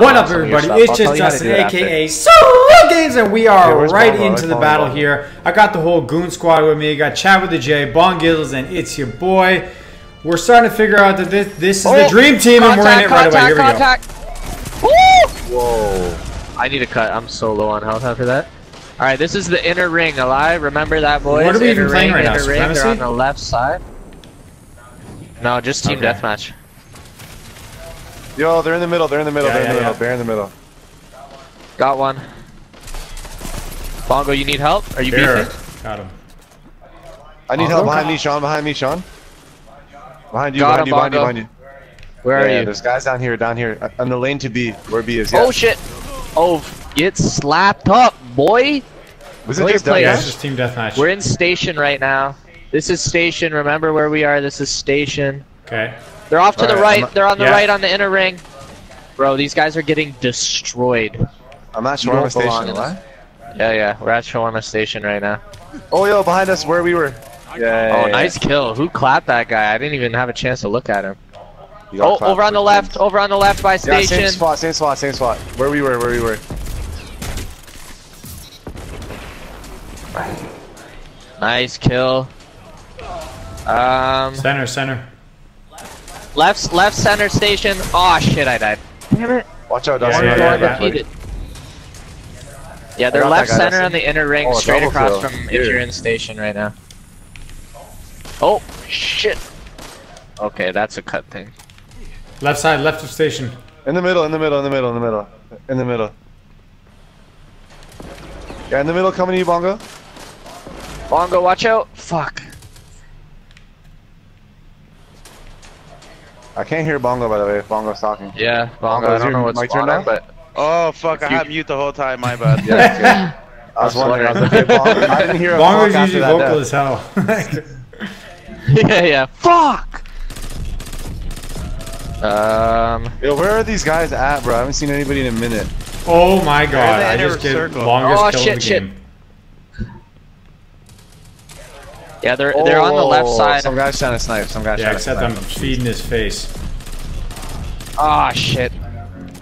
What up, some of your everybody? It's just you how to Dustin, do it after. aka Solo Games, and we are Okay, where's right Bongo? into the Bongo? battle here. I got the whole goon squad with me. I got Chad with the J, Bon Gizzles, and it's your boy. We're starting to figure out that this, this is the Oh, dream team, and we're in it right away. Here we go. Woo! Whoa. I need a cut. I'm so low on health after that. Alright, this is the inner ring, alive. Remember that, boys? What are we inner even playing ring, right now, inner ring. They're on the left side. No, just team Okay. deathmatch. Yo, they're in the middle. They're in the middle. Yeah, they're in yeah, the middle. yeah. They're in the middle. Got one. Bongo, you need help? Are you Here. beefing? Got him. I need Bongo? help behind me, Sean. Behind me, Sean. Behind you. Got behind him, you. Behind you. Behind you. Where yeah, are you? There's guys down here. Down here. uh, On the lane to B. Where B is. Yeah. Oh shit! Oh, get slapped up, boy! Was it just play Yeah, it's just team deathmatch. We're in station right now. This is station. Remember where we are. This is station. Okay. They're off to the Alright, right. They're on the yeah. right on the inner ring. Bro, these guys are getting destroyed. I'm not You sure. don't belong station. in What? Yeah, yeah. We're at Shawarma Station right now. Oh, yo, behind us. Where we were. Yeah. Oh, nice kill. Who clapped that guy? I didn't even have a chance to look at him. Oh, over on the for left. teams. Over on the left by Yeah, same station. spot. Same spot. Same spot. Where we were. Where we were. Nice kill. Um, Center, center. Left, left center station. Oh shit, I died. Damn it. Watch out, Yeah, Dustin. yeah, I yeah, got yeah. Defeated. Yeah, they're left guy, center on the inner ring, Oh, straight across kill. from if you're in station right now. Oh shit. Okay, that's a cut thing. Left side, left of station. In the middle. In the middle. In the middle. In the middle. In the middle. Yeah, in the middle. Coming to you, Bongo. Bongo, watch out! Fuck. I can't hear Bongo by the way. If Bongo's talking. Yeah, Bongo. Bongo, I don't know what's going on, on? but Oh fuck! I You- had mute the whole time. My bad. Yeah. I was wondering. I was like, okay, Bongo. I didn't hear a Bongo's fuck usually vocal as hell. yeah, yeah. Fuck. Um, Yo, where are these guys at, bro? I haven't seen anybody in a minute. oh my god, I just get circle. longest Oh, kill shit, of the shit. game. Yeah, they're they're on the left Oh, side. Some guy's trying to snipe. Some guy's Yeah, trying except I'm feeding his face. Ah, shit.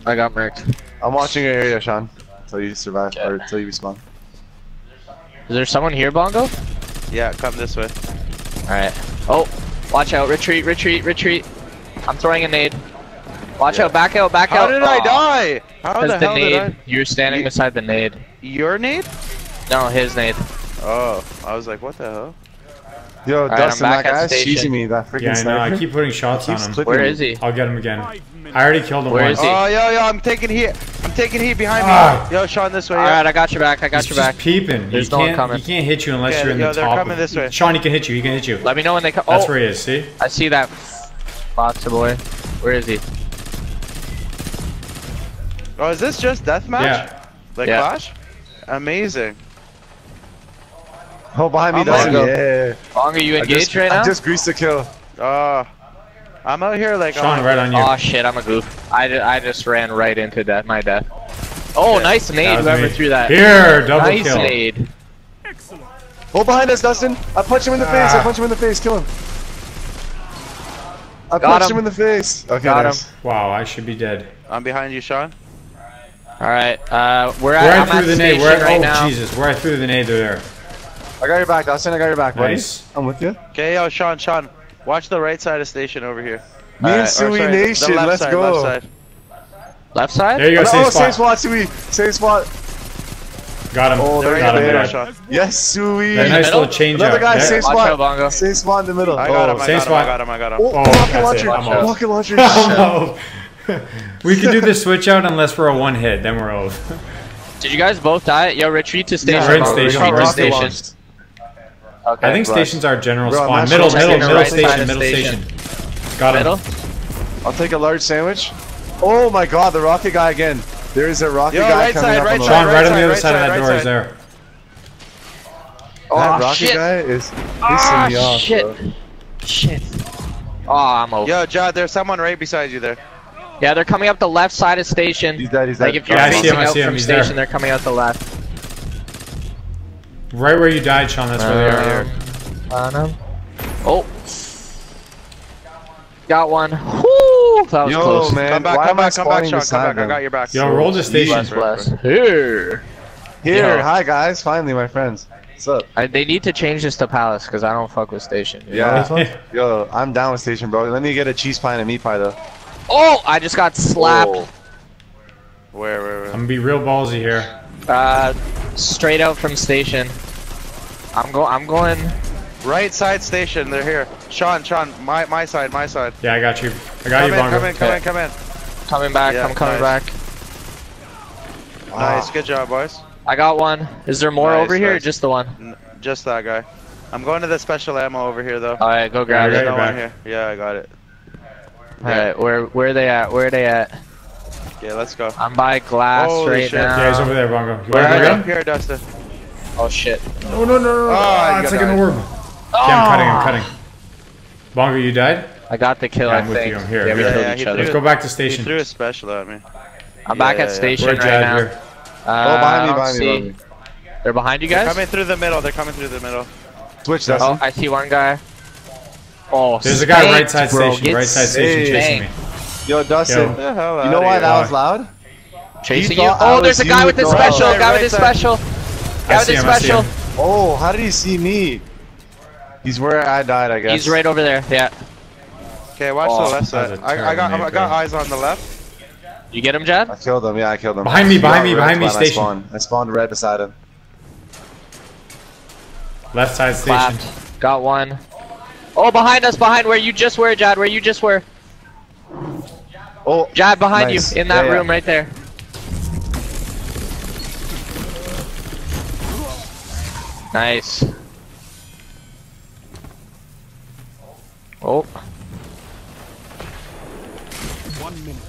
I got murked. I'm watching your area, Sean. Until you survive Okay. or until you respawn. Is there someone here, Bongo? Yeah, come this way. All right. Oh, watch out! Retreat! Retreat! Retreat! I'm throwing a nade. Watch out! Back out! Back How out! How did I die? How Because the the hell nade. did I? You're standing You- beside the nade. Your nade? No, his nade. Oh, I was like, what the hell? Yo, Alright, Dustin, I'm that back at guy's cheesing me. That freaking Yeah, I know. I keep putting shots on him. clipping Where me. is he? I'll get him again. I already killed him Where once. is he? Oh, yo, yo, I'm taking heat. I'm taking heat behind Ah. me. Yo, Sean, this way. All Yeah. right, I got your back. I got He's your back. just peeping. There's he no one can't, coming. He can't hit you unless Okay, you're in yo, the they're top. coming of- this way. Sean, he can hit you. He can hit you. Let me know when they come. That's oh, where he is. See? I see that boxer boy. Where is he? Oh, is this just deathmatch? Yeah. Like Yeah. Clash? Amazing. Oh, behind me, I'm Dustin. Bongo. Yeah. Bongo, you I engaged just, right I just greased the kill. Uh, I'm out here like. Sean, on- right on you. Oh shit, I'm a goof. I, I just ran right into death, my death. Oh, nice nade, whoever me. threw that. Here, double nice kill. nade. Oh, behind us, Dustin. I punch him in the face. I punch him in the face. Kill him. I Got punched him. him in the face. Okay, Got nice. Wow, I should be dead. I'm behind you, Sean. Alright, uh, we're at, Where I I'm threw at the nade. station Where? right oh now. Jesus! Where I threw the nade, they're there. I got your back, Dustin. I got your back, buddy. Nice. I'm with you. Okay, yo, Sean, Sean. Watch the right side of station over here. Me and Alright, or Sui sorry, the- Nation. The left Let's side, go. Left side. Left side? There you go. Oh, Same oh, same spot. spot, Sui. Same spot. Got him. Oh, there Got you him. go. Got Sean. Yes, Sui. That nice middle? little change Another out. guy, There. same Watch spot. out, Same spot in the middle. I got oh. him. I same got him. spot. I got him. I got him. Oh, Oh, rocket launcher. it. I'm out. Rocket launcher. Oh, no. we can do the switch out unless we're a one hit, then we're over. Did you guys both die? Yo, retreat to station. we're in Bongo. station, Retreat we're in to station. Launched. Okay. I think bro. station's are general Bro, spawn. Middle, sure middle, middle right station, middle station. station. Got him. Middle? I'll take a large sandwich. Oh my god, the rocket guy again. There is a rocket Yo, guy right coming side, up right on the side, Sean, left. right, on the other right side of that right door is there. Oh, that Oh, rocket shit. guy is Ah, pissing me off. shit. bro. Shit. Oh, I'm over. Yo, Jad, there's someone right beside you there. Yeah, they're coming up the left side of station. He's dead, he's Like if you're Yeah, I see facing him, I out see him, from he's station, there. they're coming out the left. Right where you died, Sean. That's where they are. Um, on him. Oh. Got one. Whoo! Woo! That was Yo, close. man. Come back, why come back, come back, Sean. Come beside back. I got your back. Yo, roll the station. Bless, bless. Here. Here, Yo. hi guys. Finally, my friends. What's up? I, they need to change this to Palace because I don't fuck with Station. you? Yeah. Yo, I'm down with station, bro. Let me get a cheese pie and a meat pie though. Oh, I just got slapped. Whoa. Where, where, I'm gonna be real ballsy here. Uh, straight out from Station. I'm go. I'm going. Right side station. They're here. Sean, Sean, my my side, my side. Yeah, I got you. I got Come you, in, Bongo. come in, come in, come in. Coming back. Yeah, I'm coming nice. back. Nice, good job, boys. I got one. Is there more Nice, over here? Or just the one? N- Just that guy. I'm going to the special ammo over here, though. All right, go grab Yeah, it. yeah. no one here. Yeah, I got it. All right, where where are they at? Where are they at? Okay, let's go. I'm by glass Holy right shit. now. Yeah, he's over there, Bongo. You Where wanna are go they? get him? Up here, Dustin. Oh shit. No, no, no, no. Oh, Ah, you it's like an died. orb. Yeah, I'm cutting, I'm cutting. Bongo, you died? I got the kill. Yeah, I I'm with think. you, I'm here, Yeah, we here. killed Yeah, each other. Let's go back to He station. threw a special at me. I'm back Yeah, at yeah, yeah. station right now. here? Uh, oh, behind me, behind me, see- behind me. They're behind you They're guys. coming through the middle. They're coming through the middle. Switch, Yes. Dustin. Oh, I see one guy. Oh, There's a guy right side bro. station, Get right side station chasing me. Spanked. Yo, Dustin. Yo. Get the hell You know why here. that was loud? Chasing He you. Oh, there's a guy with the bro. special. Guy with right the side. special. Guy with see the him, I see special. Oh, how did he see me? He's where I died, I guess. He's right over there. Yeah. Okay, watch Oh, the left side. was a I, I got terrible I got eyes on the left. You get him, Jad? I killed him. Yeah, I killed him. Behind me, behind me, behind me, when I station. spawned. I spawned red beside him. Left side station. Clapped. Got one. Oh, behind us, behind where you just were, Jad. Where you just were. Oh, Jad, behind Nice. you, in that Yeah, yeah. room right there. Nice. Oh, One minute.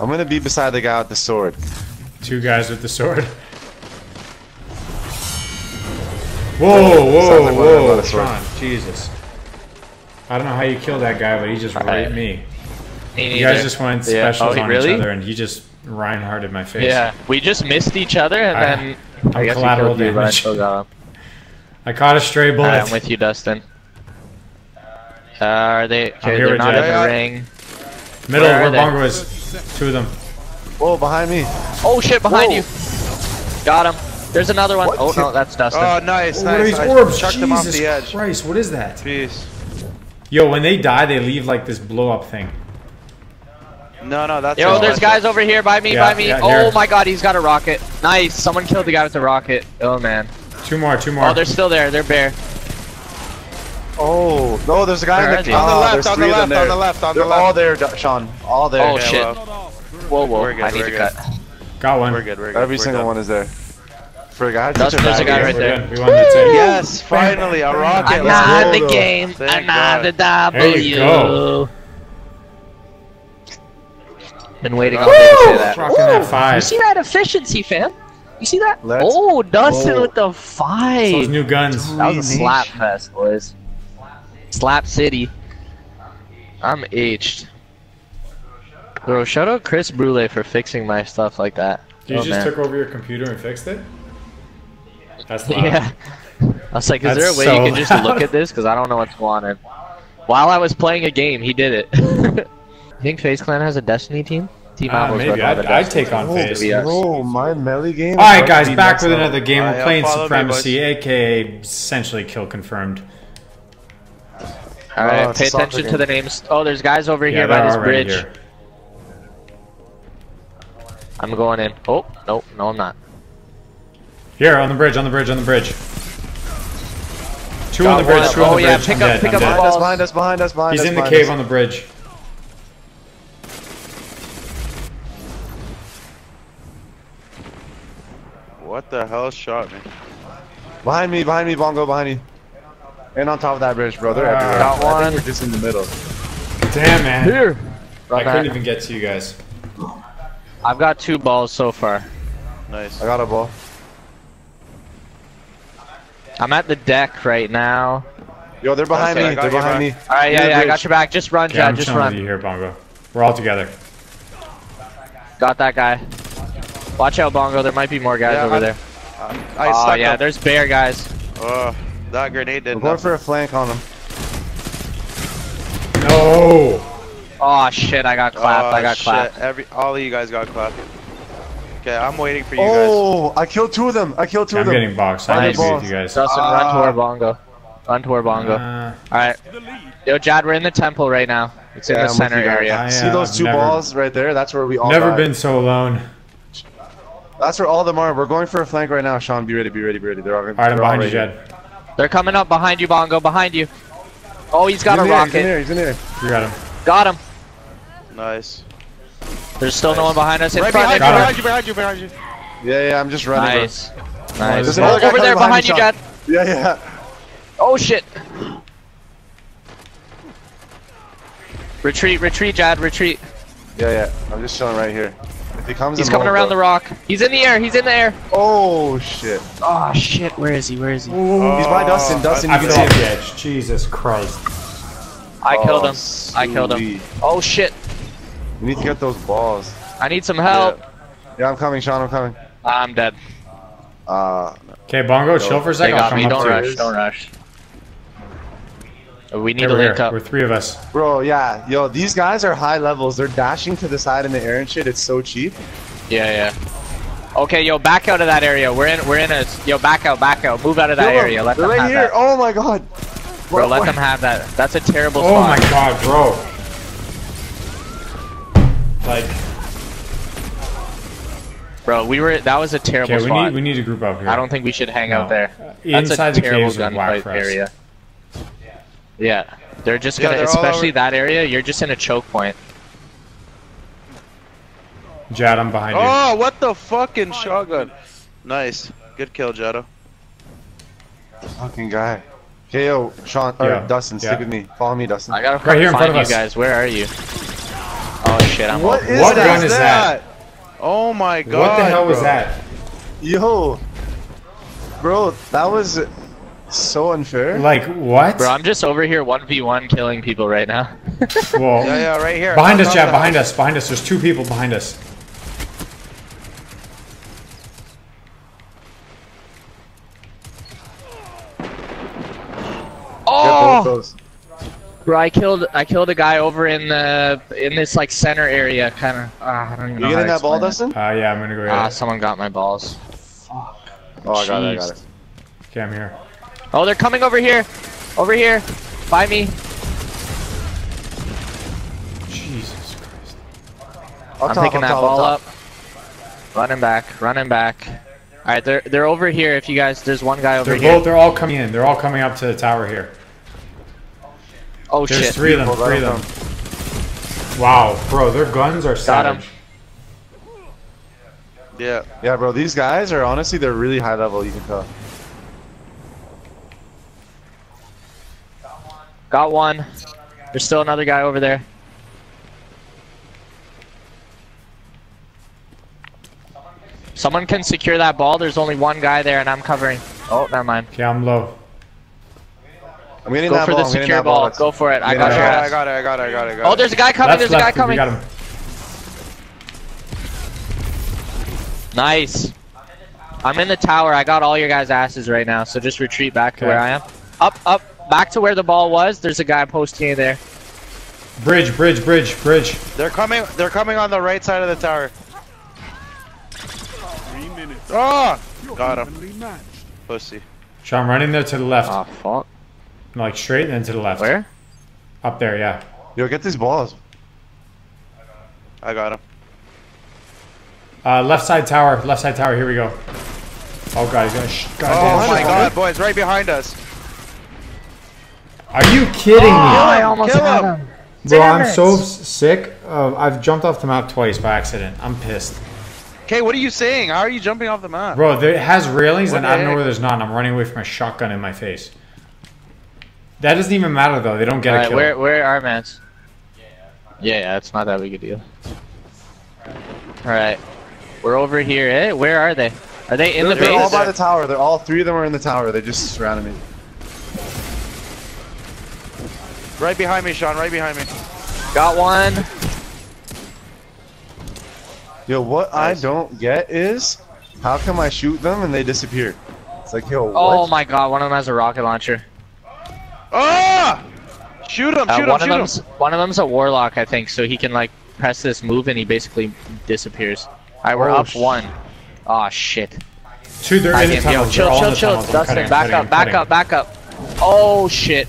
I'm gonna be beside the guy with the sword. Two guys with the sword. Whoa, whoa, Sounds like one whoa, with. Sean, Jesus. I don't know how you killed that guy, but he just Alright. raped me. Me You guys just went Yeah. specials Oh, on really? each other, and he just Reinhardted my face. Yeah, we just missed each other, and I- then I'm I guess we collateral killed you, but I still got him. I caught a stray bullet. Alright, I'm with you, Dustin. Uh, are they? Okay, here they're with not you. in the Yeah, yeah. ring. Middle, Where are where? Bongo is. Two of them. Whoa, behind me. Oh shit, behind Whoa. you. Got him. There's another one. What? Oh no, that's Dustin. Oh, nice, Oh, what are nice. these I orbs? chucked them off Jesus the edge. Christ, what is that? Peace. Yo, when they die, they leave like this blow up thing. No, no, that's. Yo, all there's guys over here by me, Yeah, by me. yeah, oh here. my god, he's got a rocket. Nice. Someone killed the guy with the rocket. Oh man. Two more, two more. Oh, they're still there. They're bare. Oh, no, there's a guy Where in are the they? On the Ah, left, there's on the three of them left, on the left, on They're all there, Sean. All there. Oh Okay, shit. well, Whoa, whoa. We're good, I need we're to good. cut. Got one. We're good, we're good. Every we're single done. one is there. Frig, I had Dustin, such a there's a guy right there. We won the team. Yes, finally, a rocket. let's go, Another though. game. Thank Another There you W. Been waiting all Woo! day to say that. Rocking that You see that efficiency, fam? You see that? Let's oh, Dustin go. with the five. Those five. new guns. That was a slap fest, boys. Slap City. I'm aged. Bro, shout out Chris Brule for fixing my stuff like that. You Oh, just man. took over your computer and fixed it? That's loud. Yeah. I was like, is That's there a way so you can just look at this? Because I don't know what's going on. While I was playing a game, he did it. you think FaZe Clan has a Destiny team? Team ah, Almost maybe. have I'd, a I'd take on team. FaZe. Yes. Bro, my melee game. Alright, guys, about to be back next with level. another game. We're yeah, playing follow me, Supremacy, aka essentially kill confirmed. Alright, Oh, pay a soccer attention to the names. Oh, there's guys over Yeah, here by they're this already bridge. here. I'm going in. Oh, nope, no, I'm not. Here, on the bridge, on the bridge, on the bridge. Two Got on the bridge, one. two on Oh, the yeah, bridge. pick I'm up- dead, pick I'm up dead. the Behind us, behind us, behind us, behind He's us. in the cave us. on the bridge. What the hell shot me? Behind me, behind me, Bongo, behind you. And on top of that bridge, bro. They're Ah. everywhere. Got I think one. we're just in the middle. Damn, man. Here. Right I couldn't even get to you guys. I've got two balls so far. Nice. I got a ball. I'm at the deck right now. Yo, they're behind Okay, me. They're behind me. Alright, Near yeah, yeah, I got your back. Just run, Yeah, I'm Chad, just run. you here, Bongo. We're all together. Got that guy. Watch out, Bongo. There might be more guys Yeah, over I'm- there. I Oh, stuck yeah, him. there's bear guys. Oh, that grenade We're did going for a flank on them. No! Oh shit, I got clapped. Oh, I got shit. clapped. Every all of you guys got clapped. Okay, I'm waiting for you guys. Oh, I killed two of them. I killed two I'm of them. getting boxed. I Nice. agree with you guys. Dustin, Ah. run toward Bongo. Run toward Bongo. Uh, Alright. Yo, Jad, we're in the temple right now. It's in the I'm center area. I, See uh, those two never- balls right there? That's where we all Never died. been so alone. That's where all of them are. We're going for a flank right now. Sean, be ready, be ready, be ready. They're all, All right, I'm they're all behind you, right. Jed. They're coming up behind you, Bongo. Behind you. Oh, he's got He's a in there, rocket. He's in there. He's in there. You got him. Got him. Nice. There's still no one behind us. In Right front. behind you, behind you, behind you, behind you. Yeah, yeah. I'm just running. bro. Nice. There's Nice. another Oh, guy over there behind behind you, you, Jad. Yeah, yeah. Oh shit. Retreat, retreat, Jad, retreat. Yeah, yeah. I'm just chilling right here. If he comes, He's coming around the rock. He's in the air. He's in the air. Oh shit. Oh shit. Where is he? Where is he? He's by Dustin. Dustin, I you fell can see him. edge. Jesus Christ. I killed Oh, him. I killed him. Oh shit. We need to get those balls. I need some help. Yeah, I'm coming, Sean. I'm coming. I'm dead. Uh, Okay, Bongo, chill for a second. I'll got me. Don't rush. Don't rush. We need Okay, to we're link here. up. We're three of us. bro, yeah, yo, these guys are high levels. They're dashing to the side in the air and shit. It's so cheap. Yeah, yeah. Okay, yo, back out of that area. We're in. We're in a. Yo, back out. Back out. Move out of that Yo, area. Let they're them right have here. that. Oh my god. Bro, What- let what- them have that. That's a terrible Oh my god, bro. Like, Bro, we were. That was a terrible okay, we spot. need we need to group up here. I don't think we should hang No. out there. That's Inside a the terrible caves is whack gunfight for us. area. Yeah, they're just Yeah, gonna, they're especially that area. You're just in a choke point. Jad, I'm behind you. Oh, what the fucking shotgun? Nice. Good kill, Jetto. Fucking guy. Okay, yo, Sean or Yeah, Dustin, stick yeah. with me. Follow me, Dustin. I gotta Right here in front of you us. guys. Where are you? Oh shit, I'm What over. What that? gun is that? Oh my god. what the hell was that? Yo, bro, that was so unfair. Like what? Bro, I'm just over here 1v1 killing people right now. well, Yeah, yeah, right here. behind On us, top Jad. of the Behind us. Behind us. There's two people behind us. Oh, bro, I killed I killed a guy over in the in this like center area, kind of. Uh, I don't even know. You how getting to that ball, explain it. Dustin? Uh, yeah, I'm gonna go. Ah, Get it. someone got my balls. Fuck. Oh, I got it. I got it. Okay, I'm here. Oh, they're coming over here, over here, by me. Jesus Christ. Up I'm top, picking up that top, ball top. up. Running back, running back. All right, they're they're over here. If you guys, there's one guy over They're here. both. They're all coming in. They're all coming up to the tower here. oh There's shit! three of them. Three of them. Wow, bro, their guns are Got 'em. savage. Yeah. Yeah, bro, these guys are honestly they're really high level. You can tell. Got one. There's still another guy over there. Someone can secure that ball. There's only one guy there, and I'm covering. Oh, never mind. Okay, I'm low. I'm getting Go that for ball. the secure that ball. Go for it. I Yeah, got I got it, I got it, I got it, I got it. Oh, there's a guy coming. Left, There's a left. guy We coming. got him. Nice. I'm in the tower. I got all your guys' asses right now, so just retreat back to where I am. Up, up, back to where the ball was. There's a guy posting in there. Bridge, bridge, bridge, bridge. They're coming. They're coming on the right side of the tower. Three minutes. Oh, got him. Pussy. So I'm running there to the left. Oh, fuck. Like straight and then to the left. Where? Up there, yeah. Yo, get these balls. I got him. Uh, left side tower, left side tower, here we go. Oh god, he's gonna sh- Oh goddamn my shit. god, boys, right behind us. Are you kidding me? I almost Kill had him. him. Bro, Damn I'm it. so sick. Of, I've jumped off the map twice by accident. I'm pissed. Okay, what are you saying? How are you jumping off the map? Bro, there, it has railings What and I don't know where there's not. and I'm running away from a shotgun in my face. That doesn't even matter though. They don't get a Alright, kill. where, where are mans? Yeah, yeah, it's not that big a deal. Alright. We're over here, eh? Where are they? Are they in They're, the base? they're all by the tower. They're all three of them are in the tower. They just surrounded me. Right behind me, Sean. Right behind me. Got one. Yo, what Nice. I don't get is how come I shoot them and they disappear? It's like, yo, what? Oh my god, one of them has a rocket launcher. Ah! Shoot him, Uh, shoot him, of shoot him. one of them's a warlock, I think, so he can like press this move and he basically disappears. Alright, we're Oh, up sh- one. Oh shit. Two, they're in the Goddamn, yo, chill, They're all in chill, chill. tunnels. Dustin, back cutting, up, back up, back up. Oh shit.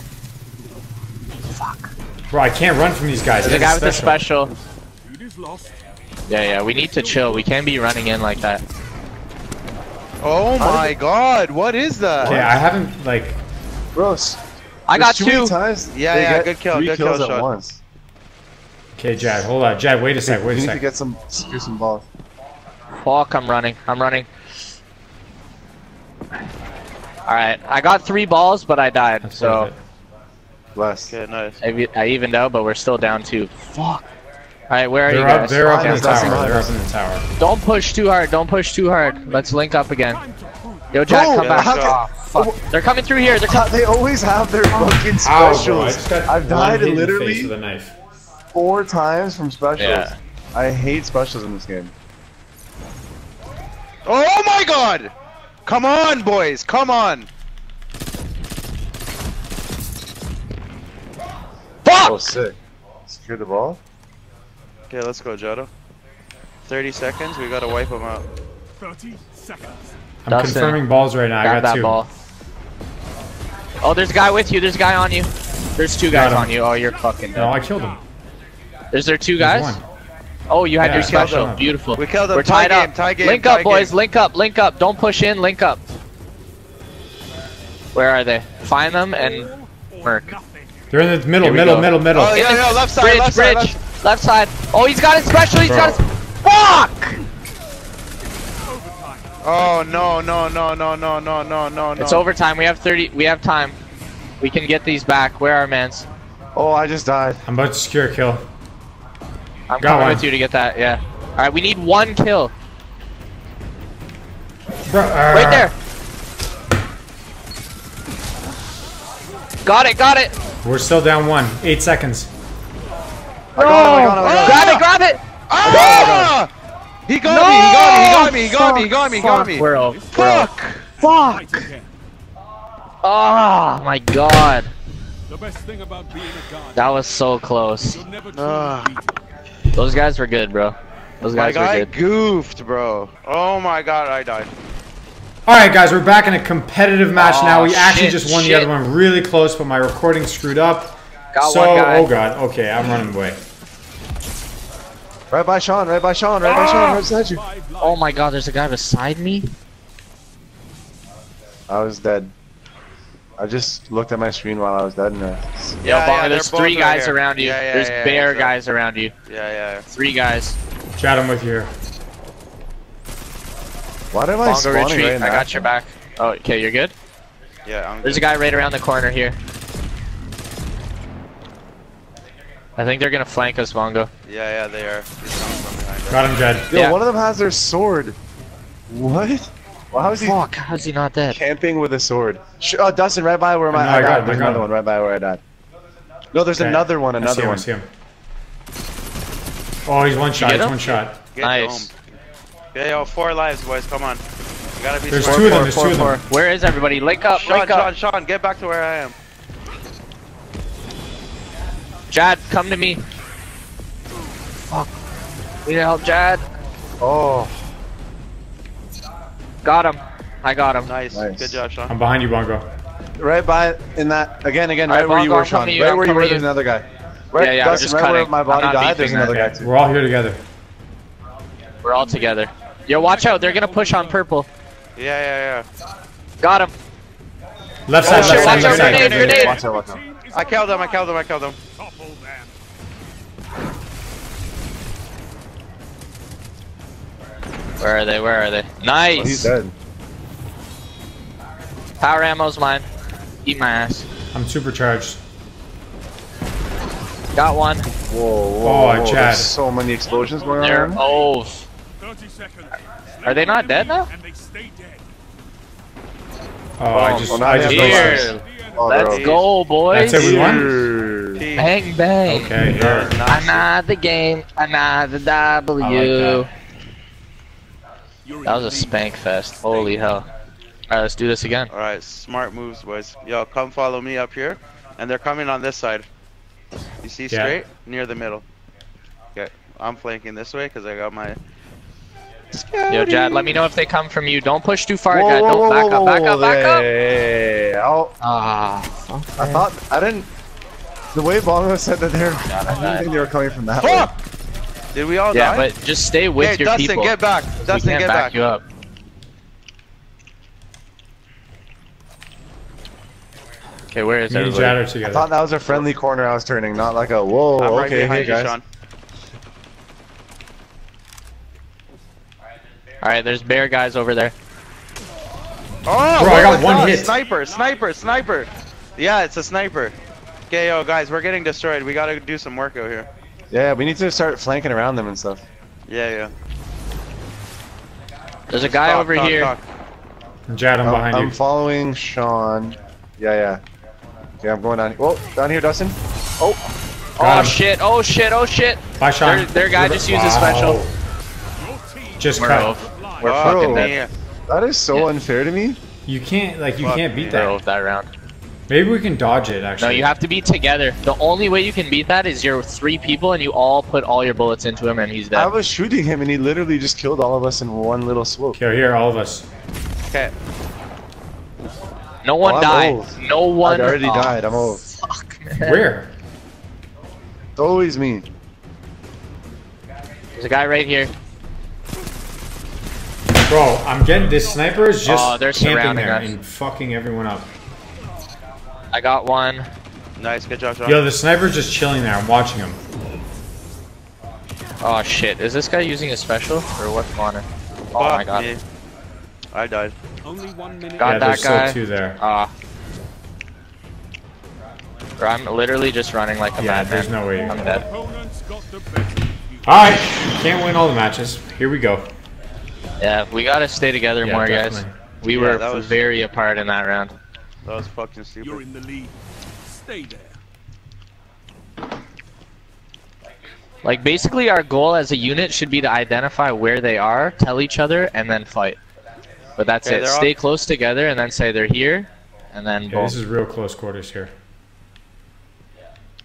Bro, I can't run from these guys. There's a guy with a special. Food is lost. Yeah, yeah, we need to chill. We can't be running in like that. Oh my god, what is that? Yeah, I haven't like. Gross. I got There's too many two. times Yeah, they yeah, good kill, good kills kill, at Sean. once. Okay, Jad, hold on. Jad, wait a sec. Wait we a need to get some secure some balls. Fuck, I'm running. I'm running. Alright, I got three balls, but I died. That's so worth it. Bless. Okay, nice. I, I evened out, but we're still down two. Fuck. Alright, where are you They're up. guys? They're up in the Down, down, tower. They're up in the tower. Don't push too hard. Don't push too hard. Let's link up again. Yo, Jack, Oh, come back. how Oh, fuck. They're coming through here. They're coming. They always have their fucking Ow, bro, specials. I've died hit the literally knife. four times from specials. Yeah. I hate specials in this game. Oh my god! Come on, boys, come on! Fuck! Oh, sick. Secure the ball. Okay, let's go, Jodo. 30 seconds, we gotta wipe them out. 30 seconds. I'm Dustin, confirming balls right now. I Grab got that two. ball. Oh, there's a guy with you. There's a guy on you. There's two guys him. on you. Oh, you're fucking No. I killed him. Is there two There's guys? one. Oh, you had Yeah, your special. Beautiful. We killed him. We're Tie tied game, up. tie game, link tie up, boys. game. Link up. Link up. Don't push in. Link up. Where are they? Find them and Merc. Nothing. They're in the middle, middle, go. middle, middle. Oh, yeah, yeah, left side, bridge, left side, bridge, left left side. Oh, he's got his special. He's got his. Fuck! Oh, no, no, no, no, no, no, no, no, no. It's overtime. We have 30. We have time. We can get these back. Where are mans? Oh, I just died. I'm about to secure a kill. I'm Got coming one. with you to get that. Yeah. All right. We need one kill. Bro, uh, Right there. Got it. Got it. We're still down one. Eight seconds. I got him, I got him, I got. Grab it. Grab it. Ah! He got me, he got me, he got me, he got me, he got me, he got me. Bro. Fuck! Fight again. Oh my god. The best thing about being a god, That was so close. you'll never truly Ah. beat it. Those guys were good, bro. Those My guys were guy good. goofed, bro. Oh my god, I died. All right, guys, we're back in a competitive match now. Aw, We actually shit, just won the other one really close, but my recording screwed up. Got so, one guy. oh god, okay, I'm running away. Right by Sean, right by Sean, right by Sean, right beside you. Oh my god, there's a guy beside me? I was dead. I just looked at my screen while I was dead and uh, Yo, Yeah, Bonga, yeah, there's three both right guys here. around you. Yeah, yeah, there's yeah, bear yeah. guys around you. Yeah, yeah. Three guys. Chat, I'm with you here. Why am I Bonga spawning retreat. right I got your back. Oh, okay, you're good? Yeah, I'm There's a guy right around the corner here. I think they're gonna flank us, Bongo. Yeah, yeah, they are. He's coming from behind us. Got him, Jed. Yo, Yeah. one of them has their sword. What? Well, how is he Fuck, how's he not dead? camping with a sword? Sh oh, Dustin, right by where my No, I I got died. him, There's I got another him. one right by where I died. No, there's Okay. another one, I see another him, I one. see him. Oh, he's one shot. He's him? one shot. Get Nice. home. Yeah, yo, four lives, boys. Come on. You gotta be There's smart. two of them. Four, There's four, two of them. Where is everybody? Link up, Sean, link up. Sean, Sean, get back to where I am. Jad, come to me. Fuck. Need help, Jad. Oh, Got him. I got him. Nice. Nice. Good job, Sean. I'm behind you, Bongo. right by in that again, again, All right right, where you were, Sean. you, Right I'm where you were, there's you. another guy. Right, Yeah, yeah, I'm Dustin, just right where cutting. my body not died, there's another that. guy too. We're all here together. We're all together. Yo, watch out. They're gonna push on purple. Yeah, yeah, yeah. Got him. Left Oh, side, shit, left side, watch left out, side. grenade, grenade. Watch out, watch out. I killed him, I killed him, I killed him. them. Where are they? Where are they? Oh, he's Nice. dead. Power ammo's mine. Eat my ass. I'm supercharged. Got one. Whoa, whoa, Oh, whoa, Chad. There's so many explosions going They're on. oh. 30 seconds. Are they not dead now? And they stay dead. Oh, I just, Oh, now I just Here. those The end. Oh, Let's all- go, boys. That's it, we? Peace. Bang bang. Okay, here. Another game, another W. I like You're That was a the spank fest. Holy hell. Alright, let's do this again. Alright, smart moves, boys. Yo, come follow me up here. And they're coming on this side. You see Yeah. straight near the middle. Okay, I'm flanking this way because I got my. Yo, Jad, let me know if they come from you. Don't push too far, Whoa, Jad. whoa, Don't whoa, back whoa, up, back whoa, up, back up. Hey, oh, Ah, I thought I didn't. The way Bongo said that they're, I didn't think they were coming from that way. Fuck! Did we all yeah, die? Yeah, but just stay with hey, your Dustin, people. get back. we Dustin, can't get back back. you up. Okay, where is Me and everybody? Jad are I thought that was a friendly corner I was turning, not like a whoa. I'm right okay, behind hey you, guys. Sean. All right, there's bear guys over there. Oh, Bro, I oh got one that? hit. Sniper, sniper, sniper. Yeah, it's a sniper. Okay, yo, guys, we're getting destroyed. We gotta do some work out here. Yeah, we need to start flanking around them and stuff. Yeah, yeah. There's a guy Talk, over talk, here. talk. Jad, I'm I'm, behind I'm you. following Sean. Yeah, yeah. Yeah, I'm going down. Whoa, oh, down here, Dustin. Oh. Got Oh him. shit! Oh shit! Oh shit! Bye, Sean. Their- their guy You're- just used a special. Just We're cut. over. We're Oh, fucking dead. That is so Yeah. unfair to me. You can't like you Fuck can't beat that. that round. Maybe we can dodge it actually. No, you have to be together. The only way you can beat that is you're three people and you all put all your bullets into him and he's dead. I was shooting him and he literally just killed all of us in one little swoop. Here, here, all of us. Okay. No one Oh, died. old. No one. I'd already oh, died. I'm old. Fuck, man. Where? It's always me. There's a guy right here. Bro, I'm getting this sniper is just Oh, they're camping there us. and fucking everyone up. I got one. Nice, good job, Sean. Yo, the sniper's just chilling there. I'm watching him. Oh shit! Is this guy using a special or what on it? Oh Fuck my god. me. I died. only one minute. Got yeah, that there's guy. still two there. Ah. Bro, I'm literally just running like a Yeah, madman. there's no way. I'm dead. Opponents got the better of you. All right, can't win all the matches. Here we go. Yeah, we gotta stay together Yeah, more, guys. We Yeah, were was- very apart in that round. That was fucking stupid. You're in the lead. Stay there. Like basically, our goal as a unit should be to identify where they are, tell each other, and then fight. But that's Okay, it. they're all- Stay close together, and then say they're here, and then Okay, boom. this is real close quarters here.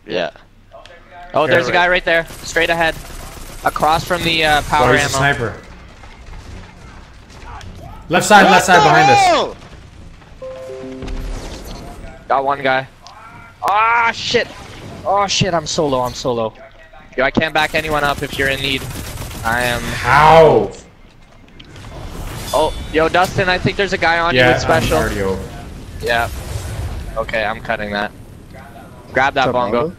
Yeah. Oh, there's a guy right there, straight ahead, across from the uh, Oh, power he's a ammo. sniper. Left side, left side behind us. Got one guy. Ah, shit. Oh shit, I'm solo. I'm solo. Yo, I can't back anyone up if you're in need. I am. How? Oh, yo, Dustin, I think there's a guy on you Yeah, with special. I'm already over. Yeah. Okay, I'm cutting that. Grab that What's bongo.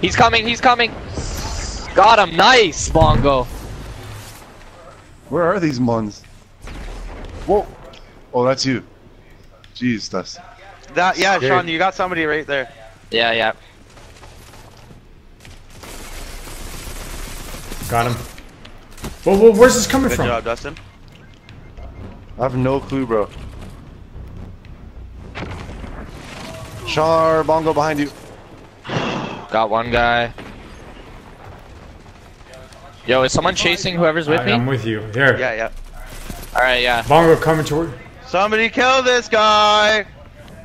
He's coming, he's coming. Got him, nice, bongo. Where are these mons? Whoa. Oh, that's you. Jeez, Dustin. That yeah, Scared. Sean, you got somebody right there. Yeah, yeah. Got him. Whoa, whoa, where's this coming Good from? job, Dustin. I have no clue, bro. Char, bongo behind you. Got one guy. Yo, is someone chasing whoever's with me? I'm with you. Here. Yeah, yeah. Alright, yeah. Bongo coming toward. Somebody kill this guy.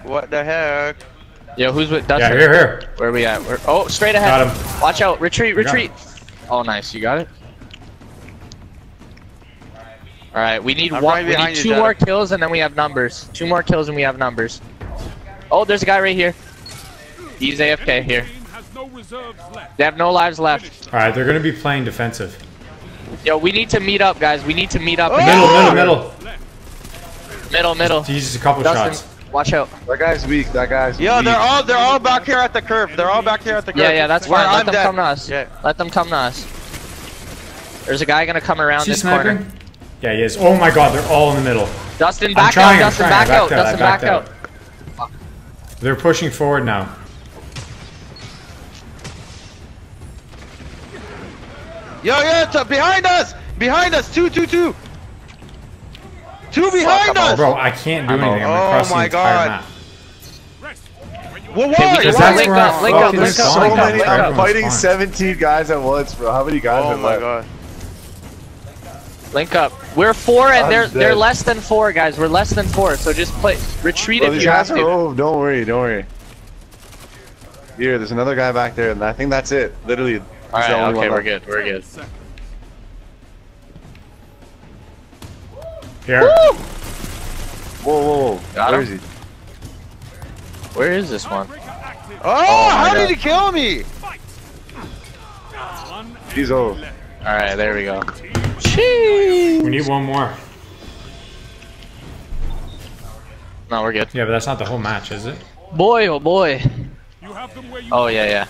What the heck? Yo, who's with Yeah, Dustin? here, here. Where are we at? We're, oh, straight ahead. Got him. Watch out. Retreat, retreat. Oh, nice. You got it? Alright, we need I'm one. right We need you, two Jetta. more kills and then we have numbers. Two more kills and we have numbers. Oh, there's a guy right here. He's AFK here. Team has no reserves left. They have no lives left. All right, they're gonna be playing defensive. Yo, we need to meet up, guys. We need to meet up. Oh! Middle, again. middle, middle. Middle, middle. Jesus, a couple Dustin, shots. watch out. That guy's weak. That guy's Yo, weak. they're all they're all back here at the curve. They're all back here at the curve. Yeah, yeah, that's Where fine. Let I'm them dead. come to us. Yeah. Let them come to us. There's a guy gonna come around this sniping? corner. Yeah, he is. Oh my God, they're all in the middle. Dustin, back trying, out. Dustin, back out. backed out, Dustin, back out. They're pushing forward now. Yo, yo, to, uh, behind us! Behind us! Two, two, two! Two behind I'm us! Bro, I can't do I'm anything. I'm out. across Oh my the entire God. map. Rest. Well, Okay, why? we just that's link up, link up, fucking link up, so link up, many. link I'm up. fighting 17 guys at once, bro. How many guys Oh have my god. Link up. We're four and I'm they're they're less than four, guys. We're less than four. So just play retreat Bro, if you have to. Oh, Don't worry, don't worry. Here, there's another guy back there, and I think that's it. Literally. He's Alright, okay, we're good, we're good. Second. Here. Whoa, whoa, whoa. Got Where him? is he? Where is this one? Breaker oh, active. Oh, my how God. did he kill me? He's enemy over. Alright, there we go. We need one more. No, we're good. Yeah, but that's not the whole match, is it? Boy, oh boy. You have them where you Oh, yeah, yeah.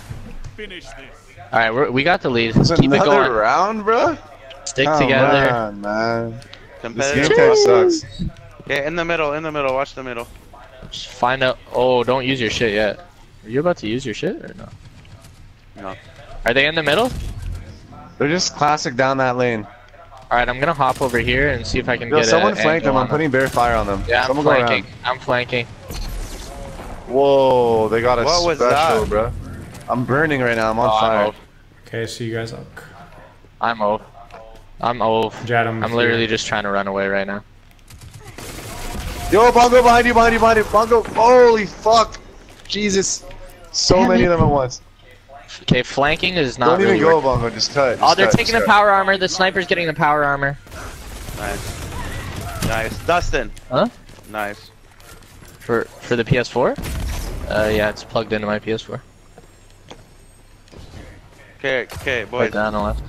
finish this. Alright, we're, we got the lead. It's Keep it another going. round, bro. Stick Come together. on, man. This Competitive. game sucks. Okay, in the middle, in the middle. Watch the middle. Just find out. Oh, don't use your shit yet. Are you about to use your shit or no? No. Are they in the middle? They're just classic down that lane. Alright, I'm gonna hop over here and see if I can Yo, get someone a flank angle them. I'm putting bear fire on them. Yeah, I'm someone flanking. I'm flanking. Whoa, they got a What was special, that? bro. I'm burning right now. I'm on Oh, I'm fire. Ov. Okay, so you guys look. I'm ov. I'm ov. Jad, I'm, I'm literally just trying to run away right now. Yo, Bongo behind you, behind you, behind you. Bongo, holy fuck. Jesus. So Damn many it. of them at once. Okay, flanking is not Don't even really go, working. Bongo. Just cut. Oh, they're cut, taking the cut. power armor. The sniper's getting the power armor. Nice. Nice. Dustin. Huh? Nice. For for the PS4? Uh, yeah, it's plugged into my PS4. Okay, okay, Right boys. down on the left.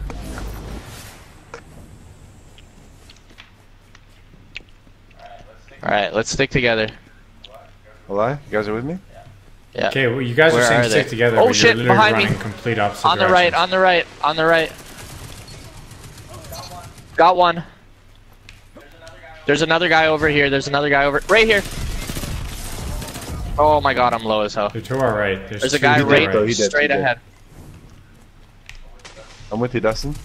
Alright, let's stick together. Hello? You guys are with me? Yeah. Okay, well, you guys Where are saying are stick they? together, Oh, but shit, you're literally behind me. complete opposite On the right, on the right, on the right. Got one. There's another guy over here. There's another guy over right here. Oh my god, I'm low as hell. They're to our right. There's, There's a guy to the right though, he straight he did. ahead. I'm with you, Dustin.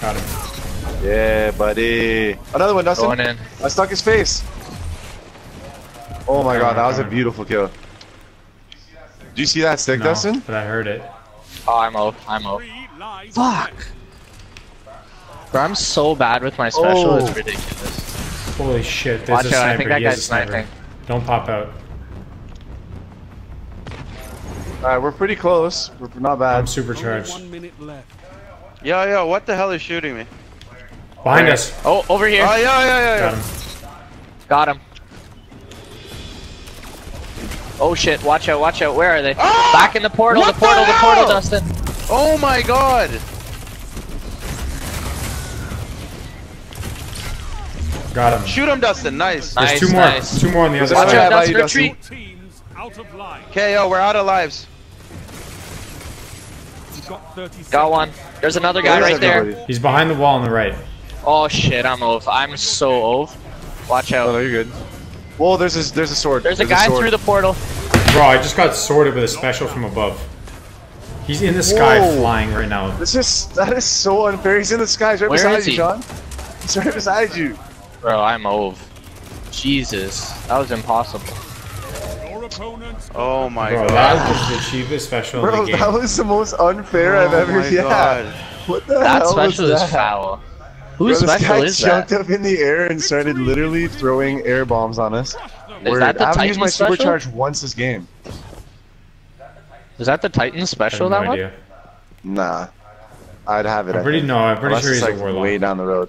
Got him. Yeah, buddy. Another one, Dustin. Going in. I stuck his face. Oh my god, that was a beautiful kill. Do you see that stick, No, Dustin? but I heard it. Oh, I'm off. I'm off. Fuck. left. Bro, I'm so bad with my special. Oh. It's ridiculous. Holy shit, there's Watch a out, sniper. I think that he guy's a sniper. sniping. Don't pop out. Alright, we're pretty close. We're not bad. I'm bad. Only supercharged. one minute left. Yo, yo, what the hell is shooting me? Behind Where? us. Oh, over here. Oh, yeah, yeah, yeah, Got him. Got him. Oh shit, watch out, watch out. Where are they? Ah! Back in the portal, What the portal, the the, portal. Dustin. Oh my god! Got him. Shoot him, Dustin. Nice. There's Nice, two more. nice. Two more on the other There's Watch side. guy out, by you, Dustin, Dustin. retreat. Teams out of line. Okay, yo, we're out of lives. You've got 30 seconds. Got one. There's another guy Where is right there. everybody? He's behind the wall on the right. Oh shit, I'm ov. I'm so ov. Watch out. Oh, no, out. you're good. Whoa, there's a, there's a sword. There's a guy sword. through the portal. Bro, I just got sorted with a special from above. He's in the sky Whoa. flying right now. This is that is so unfair. He's in the skies right Where beside is you, he? Sean. He's right beside you. Bro, I'm ov. Jesus, that was impossible. Your opponents Oh my Bro, god. that was the cheapest special in Bro, the game. that was the most unfair I've Oh ever seen. yeah. God. What the That hell special was is that? foul. Bro, Whose this special guy is jumped that? up in the air and started literally throwing air bombs on us. Is Word. that the I haven't used my special? supercharge once this game. Is that the Titan I have special? no that one? Nah. I'd have it. I'm pretty think. no. I'm pretty Unless sure it's he's like a warlock. way down the road.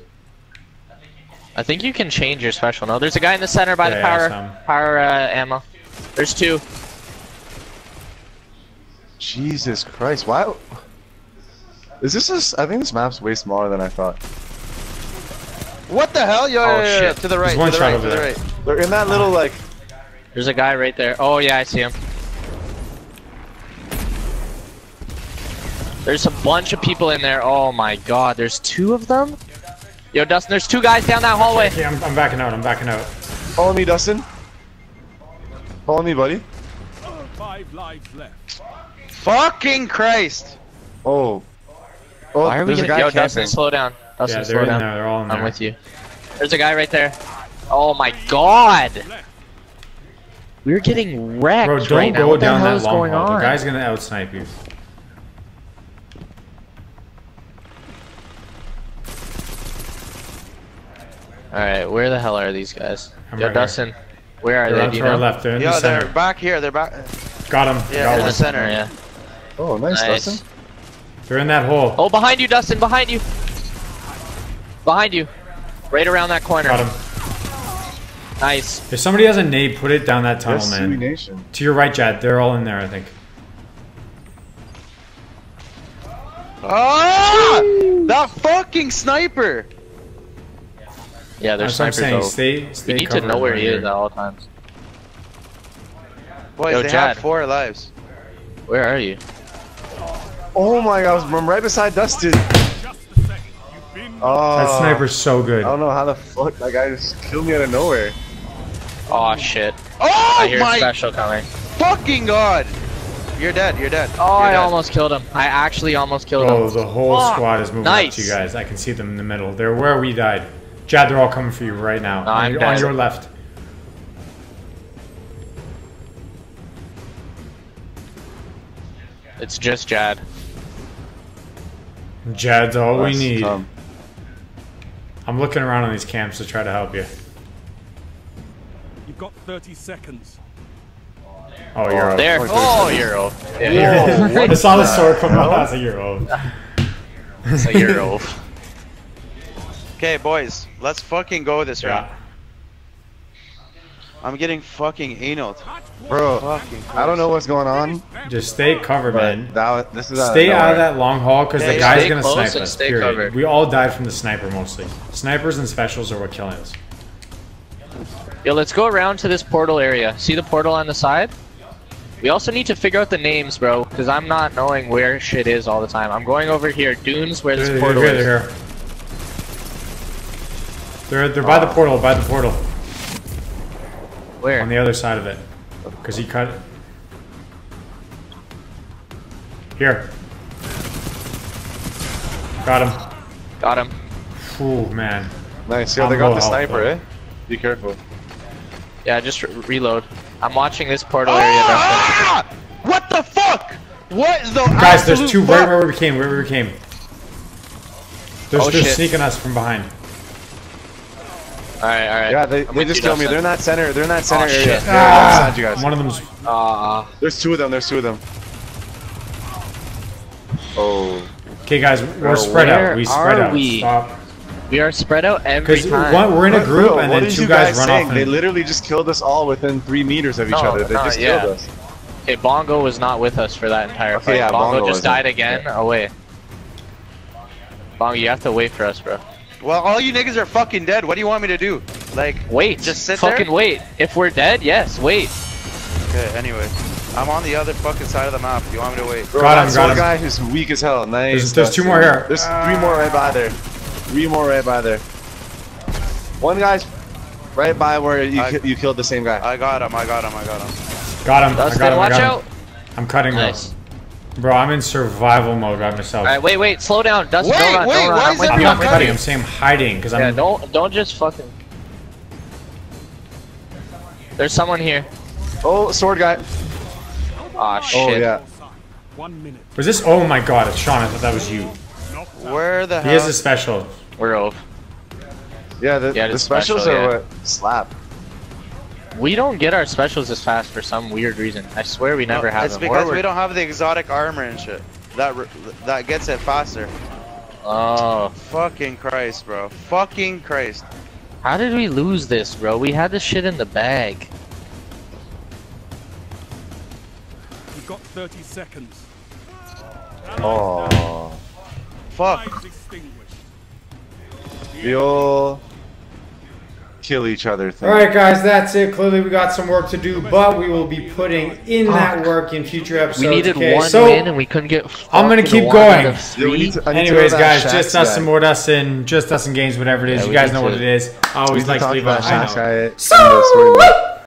I think you can change your special. No, there's a guy in the center by Yeah, the power some. power uh, ammo. There's two. Jesus Christ! Why? Is this just? I think this map's way smaller than I thought. What the hell? Yo, Oh, yo, yo, yo, shit. to the right, There's one to the shot right, over to the right. They're in that little like. There's a guy right there. Oh yeah, I see him. There's a bunch of people in there. Oh my god, there's two of them? Yo, Dustin, there's two guys down that hallway. Okay, I'm, I'm backing out. I'm backing out. Follow me, Dustin. Follow me, buddy. five lives left. Fucking Christ! Oh. Oh, Why are we there's a gonna? guy Yo, Dustin, slow down. Dustin, yeah, slow down. there. All. I'm with you. There's a guy right there. Oh my god! We're getting wrecked Bro, don't right now. go What the down hell that is long going hall. on? The guy's gonna outsnipe you. Alright, where the hell are these guys? I'm Yo, right here. Dustin, where are They're they? on Do to you our know? left. They're in Yo, the they're back here. They're back. Got them. Yeah, Got in one. the center. Yeah. Oh, nice, Nice. Dustin. They're in that hole. Oh, behind you, Dustin, behind you. Behind you. Right around that corner. Got him. Nice. If somebody has a nade, put it down that tunnel, Yes, man. Nation. To your right, Jad. They're all in there, I think. Ah! That fucking sniper! Yeah, That's there's what I'm snipers saying. though. Stay, stay You need to know where right he is at all times. Boys, Yo, they Chad. have four lives. Where are you? Oh my god, I'm right beside Dustin. Just a second. You've been Oh, That sniper's so good. I don't know how the fuck that guy just killed me out of nowhere. Oh shit. Oh I hear a my special coming. fucking god! You're dead, you're dead. Oh, you're I dead. almost killed him. I actually almost killed Oh, him. Oh, the whole Fuck. squad is moving up to you guys. I can see them in the middle. They're where we died. Jad, they're all coming for you right now. No, on, I'm your, on your left. It's just Jad. Jad's all we need. Tom. I'm looking around on these camps to try to help you. You've got 30 seconds. Oh, you're up. There. Oh, Oh, you're old. Yeah, You're I saw the sword come out. I was like, you're old. it's a year old. Okay, boys, let's fucking go this round. I'm getting fucking anal. Bro, Fucking I don't know what's going on, Just stay covered, but man. that this is Stay out of that long haul because Yeah, the guy's gonna close snipe us. stay period. covered. We all died from the sniper mostly. Snipers and specials are what killing us. Yo, let's go around to this portal area. See the portal on the side? We also need to figure out the names, bro, because I'm not knowing where shit is all the time. I'm going over here, dunes, where They're, this portal here. is. They're. They're they're by the portal. By the portal Where? on the other side of it. Because he cut it. Here. Got him. Got him. Ooh, man. Nice. Yo, I'm they got the sniper, though. eh? Be careful. Yeah, just re- reload. I'm watching this portal area. Dustin. Ah! What the fuck? What the Guys, there's two fuck? right where we came. Where we came. They're, Oh, they're shit. sneaking us from behind. Alright, alright. Yeah, they, they just you, killed me. Dustin. They're in that center. They're in that center Oh, area. shit. They're right beside you guys. One of them's. Ah, There's two of them. There's two of them. Oh. Okay, guys, we're Bro, spread out. We spread are out. we? Stop. we are spread out every Because time. we're in a group bro, and then two you guys, guys run saying? off. They literally just killed us all within three meters of each No, other. They no, just yeah. killed us. Okay, Bongo was not with us for that entire Okay, fight. yeah, Bongo, Bongo just died again. Away. Bongo, you have to wait for us, bro. Well, all you niggas are fucking dead. What do you want me to do? Like, Wait. Just sit Fucking there? wait. If we're dead, yes, wait. okay, anyway. I'm on the other fucking side of the map. You want me to wait? Bro, Got him, that's got one him. guy who's weak as hell. Nice. There's- there's two more here. There's three more right by there. Three more right by there. One guy's right by where you, I- ki- you killed the same guy. I got him, I got him, I got him. got him. I Dustin, got him. I watch got out. I'm cutting Nice. Him. Bro, I'm in survival mode by myself. Alright, wait, wait, slow down. Dustin, Wait, don't run, wait, don't run. why I'm is I'm not cutting. I'm saying I'm hiding because Yeah, I'm. don't, don't just fucking... There's someone here. oh, sword guy. Aw, Oh, shit. Oh, yeah. One minute. Was this? Oh my god, it's Sean. I thought that was you. Knocked. Where the hell? He hell? has a special. We're over. Yeah, the, Yeah, the it's specials special, are yeah. what slap. We don't get our specials as fast for some weird reason. I swear we never have It's them. because we don't have the exotic armor and shit. That that gets it faster. Oh. Fucking Christ, bro. Fucking Christ. How did we lose this, bro? We had this shit in the bag. You've got 30 seconds. Oh. Fuck. Lives extinguished. You'll kill each other thing. All right, guys, that's it. Clearly, we got some work to do, but we will be putting in that work in future episodes. We needed okay? one so, win and we couldn't get. I'm gonna keep going. of Yo, we three. need to- I need to Anyways, guys, just us guy. and more us and just us and games, whatever it is. Yeah, you guys need know what it is. I always like to leave about a I Shaxx know. guy in the So, story mode.